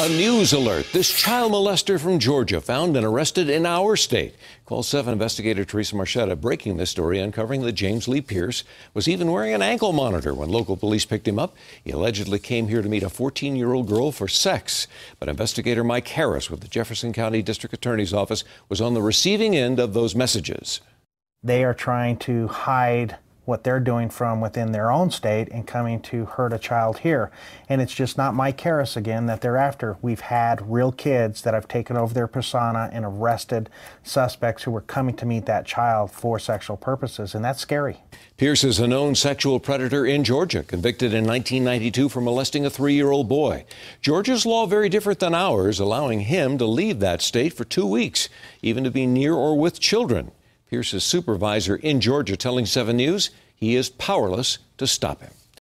A news alert. This child molester from Georgia found and arrested in our state. Call 7 investigator Theresa Marchetta breaking this story, uncovering that James Lee Pierce was even wearing an ankle monitor when local police picked him up. He allegedly came here to meet a 14 year old girl for sex. But investigator Mike Harris with the Jefferson County District Attorney's Office was on the receiving end of those messages. They are trying to hide what they're doing from within their own state and coming to hurt a child here. And it's just not Mike Harris again that they're after. We've had real kids that have taken over their persona and arrested suspects who were coming to meet that child for sexual purposes, and that's scary. Pierce is a known sexual predator in Georgia, convicted in 1992 for molesting a three year old boy. Georgia's law very different than ours, allowing him to leave that state for two weeks, even to be near or with children. Pierce's supervisor in Georgia telling 7 News he is powerless to stop him.